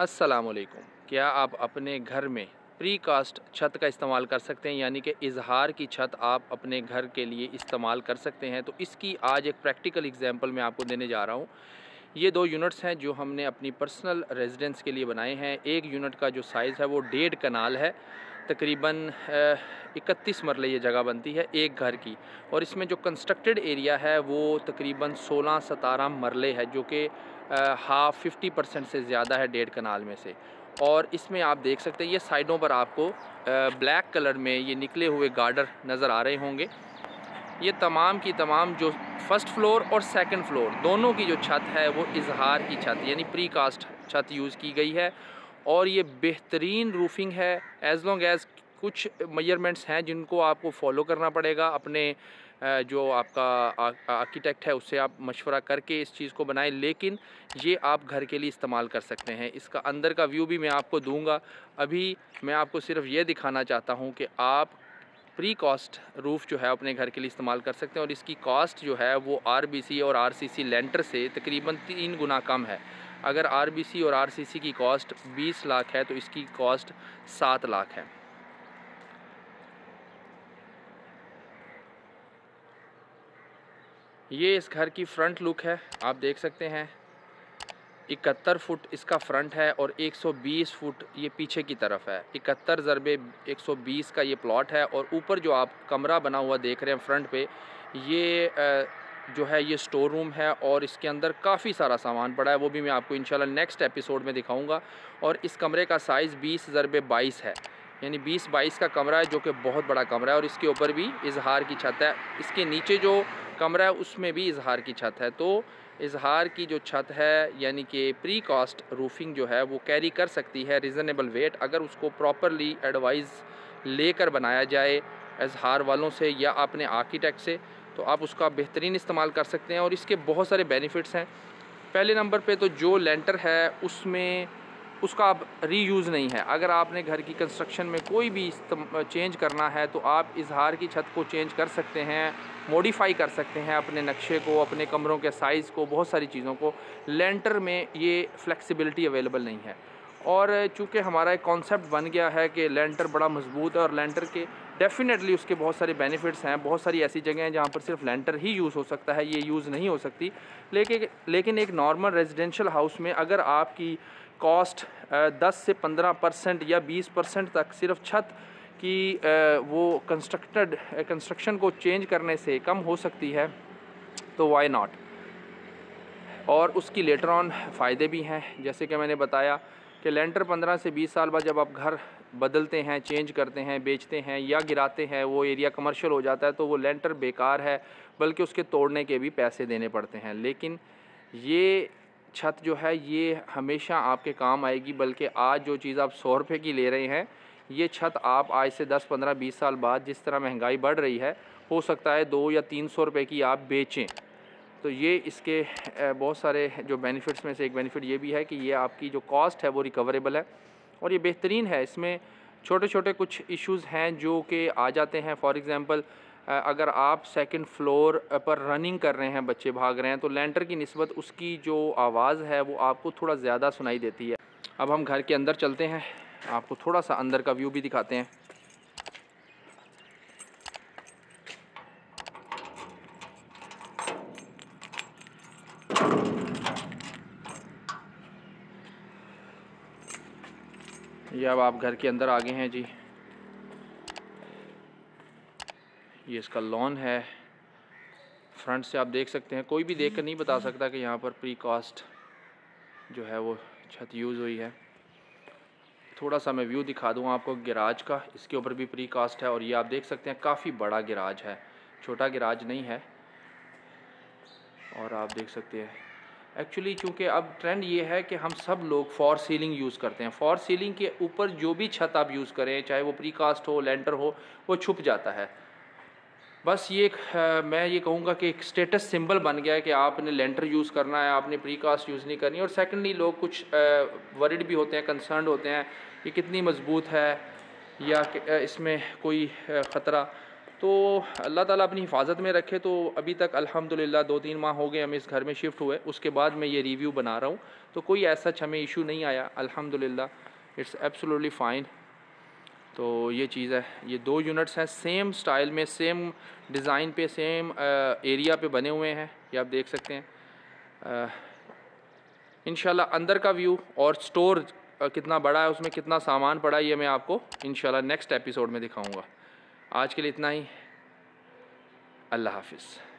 असलकुम क्या आप अपने घर में प्री कास्ट छत का इस्तेमाल कर सकते हैं? यानी कि इजहार की छत आप अपने घर के लिए इस्तेमाल कर सकते हैं। तो इसकी आज एक प्रैक्टिकल एग्जांपल मैं आपको देने जा रहा हूँ। ये दो यूनिट्स हैं जो हमने अपनी पर्सनल रेजिडेंस के लिए बनाए हैं। एक यूनिट का जो साइज़ है वो डेढ़ कनाल है। तकरीबन इकतीस मरले ये जगह बनती है एक घर की। और इसमें जो कंस्ट्रक्टेड एरिया है, वो तकरीबन सोलह सतारह मरले है, जो कि हाफ़ फिफ्टी परसेंट से ज़्यादा है डेढ़ कनाल में से। और इसमें आप देख सकते हैं, ये साइडों पर आपको ब्लैक कलर में ये निकले हुए गार्डर नज़र आ रहे होंगे। ये तमाम की तमाम जो फ़र्स्ट फ्लोर और सेकंड फ्लोर, दोनों की जो छत है, वो इजहार की छत, यानी प्री कास्ट छत यूज़ की गई है। और ये बेहतरीन रूफिंग है एज़ लॉन्ग एज़ कुछ मयरमेंट्स हैं जिनको आपको फॉलो करना पड़ेगा, अपने जो आपका आर्किटेक्ट है उससे आप मशवरा करके इस चीज़ को बनाएँ, लेकिन ये आप घर के लिए इस्तेमाल कर सकते हैं। इसका अंदर का व्यू भी मैं आपको दूँगा। अभी मैं आपको सिर्फ़ ये दिखाना चाहता हूँ कि आप प्री कॉस्ट रूफ़ जो है अपने घर के लिए इस्तेमाल कर सकते हैं और इसकी कॉस्ट जो है वो आरबीसी और आरसीसी लेंटर से तकरीबन तीन गुना कम है। अगर आरबीसी और आरसीसी की कॉस्ट 20 लाख है तो इसकी कॉस्ट सात लाख है। ये इस घर की फ्रंट लुक है, आप देख सकते हैं। इकहत्तर फुट इसका फ्रंट है और 120 फुट ये पीछे की तरफ़ है। इकहत्तर ज़रबे 120 का ये प्लॉट है और ऊपर जो आप कमरा बना हुआ देख रहे हैं फ्रंट पे, ये जो है ये स्टोर रूम है और इसके अंदर काफ़ी सारा सामान पड़ा है, वो भी मैं आपको इंशाल्लाह नेक्स्ट एपिसोड में दिखाऊँगा। और इस कमरे का साइज़ 20 ज़रबे 22 है। यानी बीस बाईस का कमरा है, जो कि बहुत बड़ा कमरा है और इसके ऊपर भी इजहार की छत है। इसके नीचे जो कमरा है, उसमें भी इजहार की छत है। तो इजहार की जो छत है, यानी कि प्री कॉस्ट रूफिंग जो है, वो कैरी कर सकती है रिजनेबल वेट अगर उसको प्रॉपरली एडवाइस लेकर बनाया जाए इजहार वालों से या अपने आर्किटेक्ट से। तो आप उसका बेहतरीन इस्तेमाल कर सकते हैं और इसके बहुत सारे बेनिफिट्स हैं। पहले नंबर पे तो जो लेंटर है, उसमें उसका अब रीयूज़ नहीं है। अगर आपने घर की कंस्ट्रक्शन में कोई भी चेंज करना है तो आप इजहार की छत को चेंज कर सकते हैं मॉडिफाई कर सकते हैं अपने नक्शे को, अपने कमरों के साइज़ को, बहुत सारी चीज़ों को। लेंटर में ये फ्लेक्सिबिलिटी अवेलेबल नहीं है। और चूँकि हमारा एक कॉन्सेप्ट बन गया है कि लेंटर बड़ा मज़बूत है और लेंटर के डेफ़िनेटली उसके बहुत सारे बेनिफिट्स हैं। बहुत सारी ऐसी जगह हैं जहाँ पर सिर्फ़ लेंटर ही यूज़ हो सकता है, ये यूज़ नहीं हो सकती। लेकिन लेकिन एक नॉर्मल रेजिडेंशियल हाउस में अगर आपकी कॉस्ट दस से पंद्रह परसेंट या बीस परसेंट तक सिर्फ़ छत की वो कंस्ट्रक्टेड कंस्ट्रक्शन को चेंज करने से कम हो सकती है तो वाई नॉट और उसकी लेटर ऑन फ़ायदे भी हैं। जैसे कि मैंने बताया कि लेंटर पंद्रह से बीस साल बाद जब आप घर बदलते हैं, चेंज करते हैं, बेचते हैं या गिराते हैं, वो एरिया कमर्शियल हो जाता है तो वो लेंटर बेकार है, बल्कि उसके तोड़ने के भी पैसे देने पड़ते हैं। लेकिन ये छत जो है, ये हमेशा आपके काम आएगी, बल्कि आज जो चीज़ आप सौ रुपये की ले रहे हैं, ये छत आप आज से दस, पंद्रह, बीस साल बाद जिस तरह महँगाई बढ़ रही है, हो सकता है दो या तीन सौ रुपये की आप बेचें। तो ये इसके बहुत सारे जो बेनिफिट्स में से एक बेनिफिट ये भी है कि ये आपकी जो कॉस्ट है वो रिकवरेबल है और ये बेहतरीन है। इसमें छोटे छोटे कुछ इश्यूज़ हैं जो कि आ जाते हैं। फॉर एग्ज़ाम्पल अगर आप सेकंड फ्लोर पर रनिंग कर रहे हैं, बच्चे भाग रहे हैं तो लेंटर की नस्बत उसकी जो आवाज़ है वो आपको थोड़ा ज़्यादा सुनाई देती है। अब हम घर के अंदर चलते हैं। आपको थोड़ा सा अंदर का व्यू भी दिखाते हैं। ये अब आप घर के अंदर आ गए हैं जी। ये इसका लॉन है। फ्रंट से आप देख सकते हैं। कोई भी देख कर नहीं बता सकता कि यहाँ पर प्री कास्ट जो है वो छत यूज़ हुई है। थोड़ा सा मैं व्यू दिखा दूँ आपको गिराज का। इसके ऊपर भी प्री कास्ट है और ये आप देख सकते हैं काफ़ी बड़ा गिराज है। छोटा गिराज नहीं है। और आप देख सकते हैं एक्चुअली चूँकि अब ट्रेंड ये है कि हम सब लोग फॉर सीलिंग यूज़ करते हैं। फॉर सीलिंग के ऊपर जो भी छत आप यूज़ करें, चाहे वो प्री कास्ट हो लेंटर हो, वो छुप जाता है। बस ये एक मैं ये कहूँगा कि एक स्टेटस सिंबल बन गया है कि आपने लेंटर यूज़ करना है, आपने प्री कास्ट यूज़ नहीं करनी। और सेकेंडली लोग कुछ वरिड भी होते हैं कंसर्न होते हैं कि कितनी मज़बूत है या इसमें कोई ख़तरा। तो अल्लाह ताला अपनी हिफाजत में रखे तो अभी तक अल्हम्दुलिल्लाह दो तीन माह हो गए, हम इस घर में शिफ्ट हुए, उसके बाद मैं ये रिव्यू बना रहा हूँ। तो कोई ऐसा हमें इशू नहीं आया, अल्हम्दुलिल्लाह इट्स एब्सोल्युटली फ़ाइन तो ये चीज़ है, ये दो यूनिट्स हैं सेम स्टाइल में सेम डिज़ाइन पे सेम एरिया पे बने हुए हैं, ये आप देख सकते हैं। इन अंदर का व्यू और स्टोर कितना बड़ा है, उसमें कितना सामान पड़ा है, ये मैं आपको इन नेक्स्ट एपिसोड में दिखाऊँगा। आज के लिए इतना ही। अल्लाह हाफिज़।